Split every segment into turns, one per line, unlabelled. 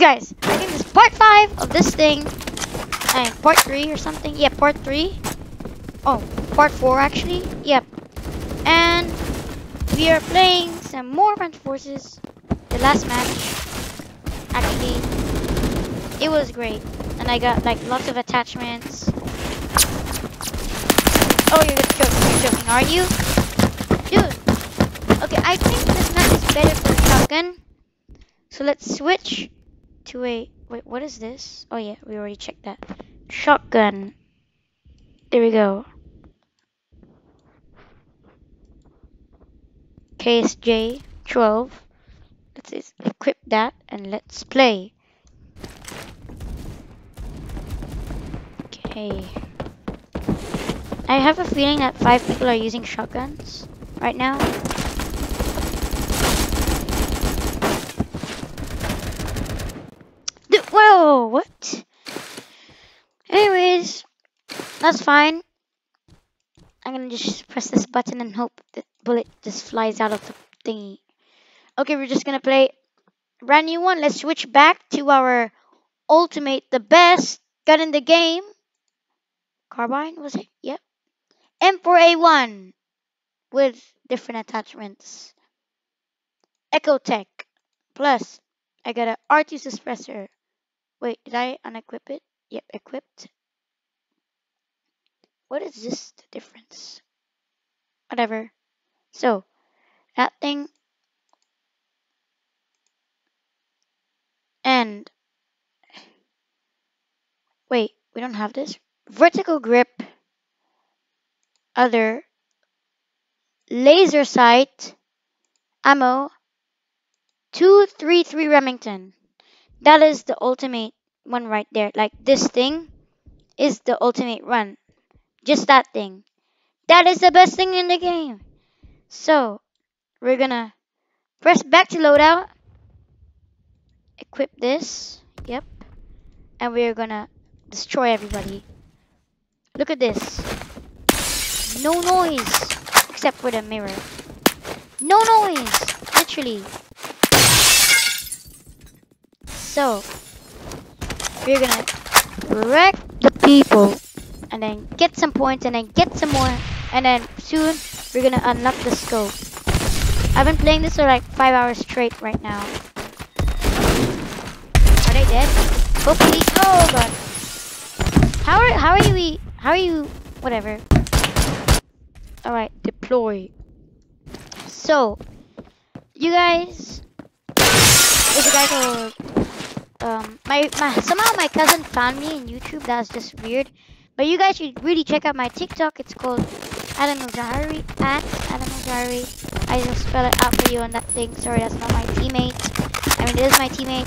guys, I think this is part 5 of this thing. And part 3 or something. Yeah, part 3. Oh, part 4 actually. Yep. And we are playing some more Phantom Forces. The last match. Actually, it was great. And I got like lots of attachments. Oh, you're joking. You're joking, are you? Dude. Okay, I think this map is better for the shotgun. So let's switch to a... Wait, what is this? Oh yeah, we already checked that. Shotgun. There we go. KSG 12. Let's equip that and let's play. Okay. I have a feeling that five people are using shotguns right now. Whoa, what? Anyways, that's fine. I'm gonna just press this button and hope the bullet just flies out of the thingy. Okay, we're just gonna play brand new one. Let's switch back to our ultimate, the best gun in the game. Carbine, was it? Yep. M4A1 with different attachments. EOTech. Plus, I got a R2 suppressor. Wait, did I unequip it? Yep, equipped. What is this the difference? Whatever. So, that thing. And. Wait, we don't have this? Vertical grip. Other. Laser sight. Ammo. 233 Remington. That is the ultimate one right there. Like this thing is the ultimate run. Just that thing. That is the best thing in the game. So, we're gonna press back to loadout. Equip this. Yep. And we're gonna destroy everybody. Look at this. No noise. Except for the mirror. No noise. Literally. So, we're gonna wreck the people and then get some points and then get some more and then soon we're gonna unlock the scope. I've been playing this for like five hours straight right now. Are they dead? Hopefully. Oh god. How are how are you? How are you? Whatever. All right, deploy. So, you guys, there's a guy called um my my somehow my cousin found me in YouTube. That's just weird. But you guys should really check out my TikTok. It's called Adam Zahari at Adam Zahari. I just spell it out for you on that thing. Sorry, that's not my teammate. I mean, it is my teammate.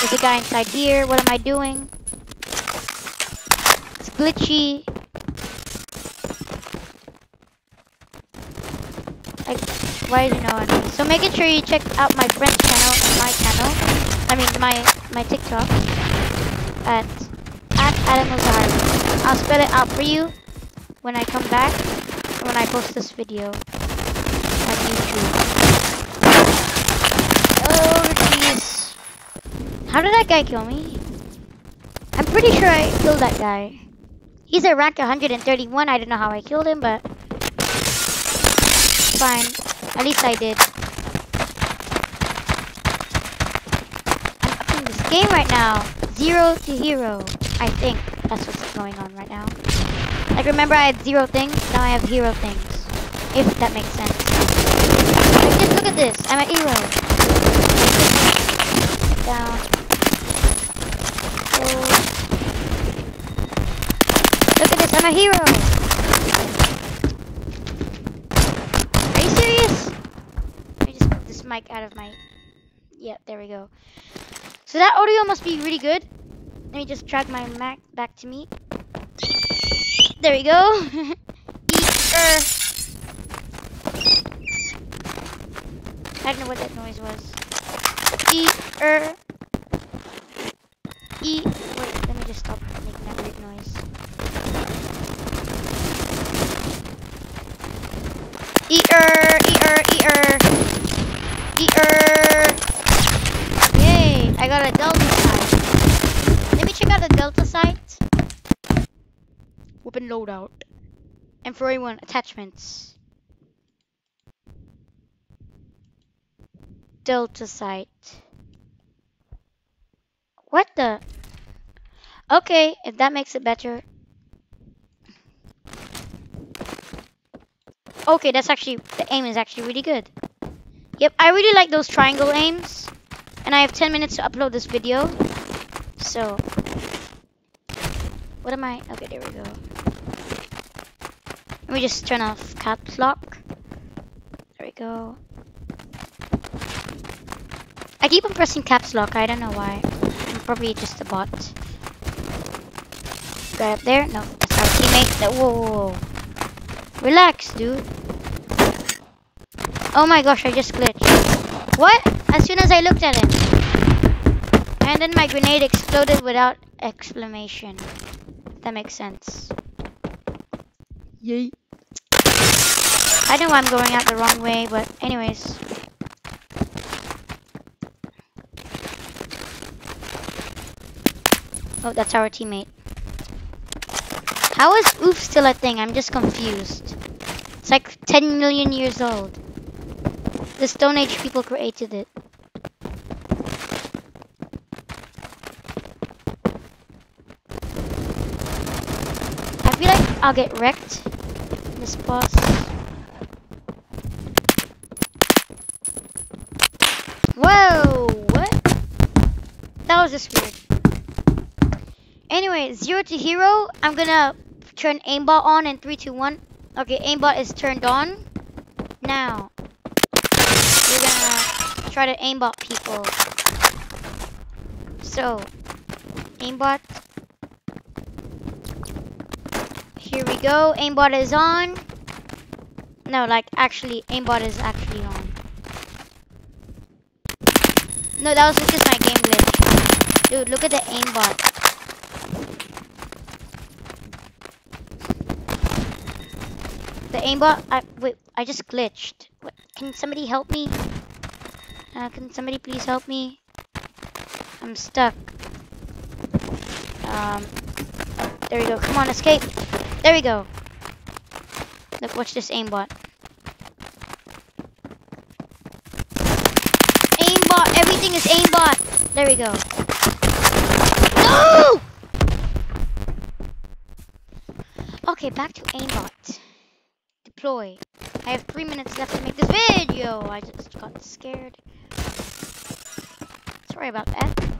There's a guy inside here. What am I doing? It's glitchy. Why is no one? So making sure you check out my friend's channel and my channel. I mean, my my TikTok at Adam Ozari. I'll spell it out for you when I come back when I post this video on YouTube. Oh jeez. How did that guy kill me? I'm pretty sure I killed that guy. He's at rank 131. I don't know how I killed him, but fine. At least I did. I'm up in this game right now. Zero to hero. I think that's what's going on right now. Like, remember I had zero things? Now I have hero things. If that makes sense. Just look at this. I'm a hero. Down. Oh. Look at this. I'm a hero. Are you serious? Let me just put this mic out of my... Yeah, there we go. So that audio must be really good. Let me just drag my Mac back to me. There we go. er. I don't know what that noise was. E er. E wait, let me just stop making that weird noise. E er, e er, e er. E er. got a delta delta sight. Weapon loadout. And for anyone, attachments. Delta sight. What the? Okay, if that makes it better. Okay, that's actually, the aim is actually really good. Yep, I really like those triangle aims. And I have 10 minutes to upload this video. So, what am I? Okay, there we go. Let me just turn off caps lock. There we go. I keep on pressing caps lock. I don't know why. I'm probably just a bot. Guy up there? No, that's our teammate. That whoa, whoa, whoa. Relax, dude. Oh my gosh, I just glitched. What? As soon as I looked at him. And then my grenade exploded without exclamation. That makes sense. Yay. I know I'm going out the wrong way, but anyways. Oh, that's our teammate. How is oof still a thing? I'm just confused. It's like 10 million years old. The Stone Age people created it. I feel like I'll get wrecked. This boss. Whoa! What? That was just weird. Anyway, zero to hero. I'm gonna turn aimbot on in three, two, one. Okay, aimbot is turned on. Now, we're gonna try to aimbot people. So, aimbot. Here we go. Aimbot is on. No, like actually, aimbot is actually on. No, that was just my game glitch. Dude, look at the aimbot. The aimbot, I, wait, I just glitched. Can somebody help me? Uh, can somebody please help me? I'm stuck. Um, there we go. Come on, escape. There we go. Look, watch this aimbot. Aimbot, everything is aimbot. There we go. No! Okay, back to aimbot. Deploy. I have three minutes left to make this video. I just got scared. Sorry about that.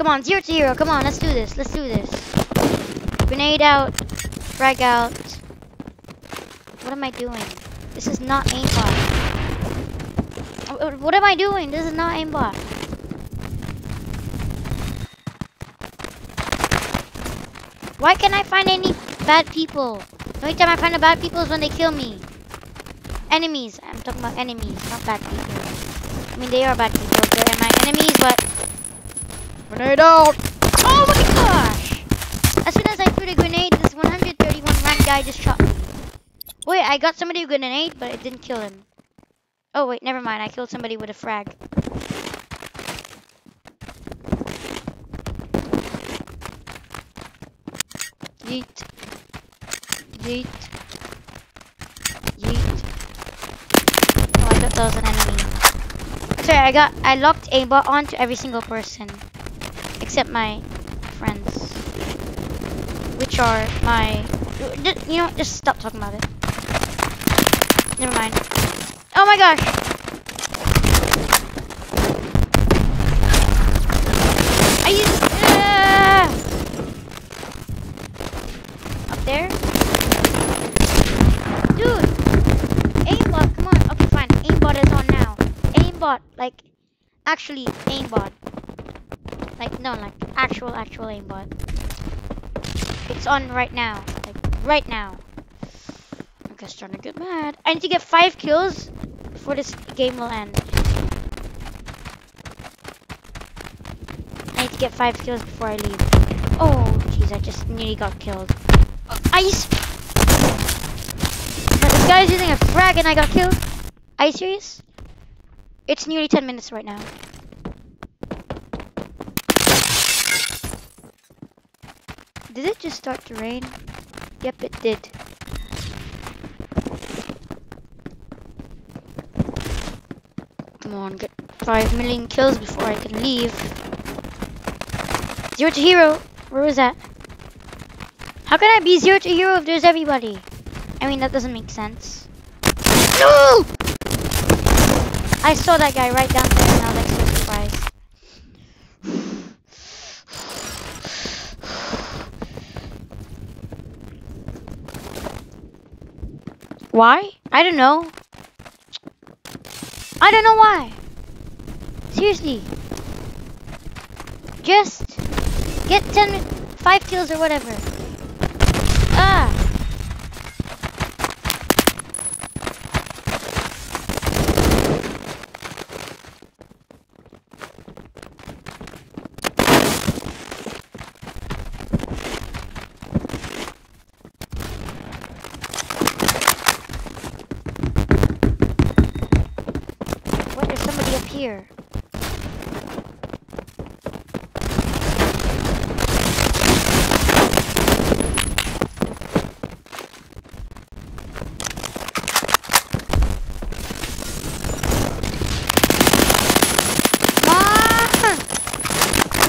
Come on, zero to hero. Come on, let's do this. Let's do this. Grenade out. Frag out. What am I doing? This is not aimbot. What am I doing? This is not aimbot. Why can't I find any bad people? The only time I find the bad people is when they kill me. Enemies. I'm talking about enemies, not bad people. I mean, they are bad people. They're my enemies, but... Grenade out! Oh my gosh! As soon as I threw the grenade, this 131 rank guy just shot me. Wait, I got somebody with a grenade, but it didn't kill him. Oh, wait, never mind. I killed somebody with a frag. Yeet. Yeet. Yeet. Oh, I thought that was an enemy. Sorry, I got, I locked aimbot onto every single person. Except my friends. Which are my, you know, just stop talking about it. Never mind. Oh my gosh! I used, uh, up there? Dude! Aimbot, come on. Okay, fine. Aimbot is on now. Aimbot, like, actually, aimbot. No, like, actual, actual aimbot. It's on right now. Like, right now. I'm just trying to get mad. I need to get five kills before this game will end. I need to get five kills before I leave. Oh, jeez, I just nearly got killed. Ice! This guy's using a frag and I got killed. Are you serious? It's nearly 10 minutes right now. Did it just start to rain? Yep, it did. Come on, get 5 million kills before I can leave. Zero to hero. Where is that? How can I be zero to hero if there's everybody? I mean, that doesn't make sense. No! I saw that guy right down there and I was like so surprised. Why? I don't know. I don't know why. Seriously. Just get 10, 5 kills or whatever. Ah. What? There's somebody up here. Come on!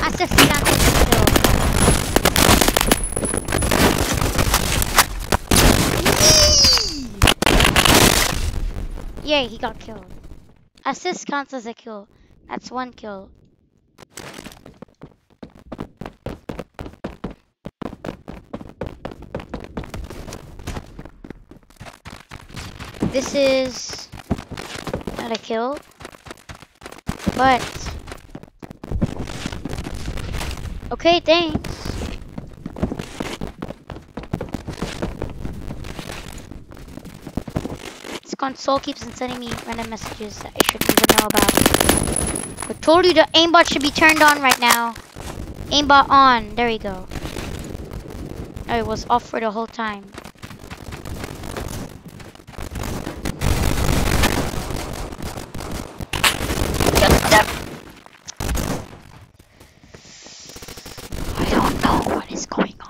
Asesinato kill. Yay, he got killed. Assist counts as a kill. That's one kill. This is not a kill, but okay, thanks. Console keeps on sending me random messages that I shouldn't even know about. I told you the aimbot should be turned on right now. Aimbot on. There we go. Oh, it was off for the whole time. I don't know what is going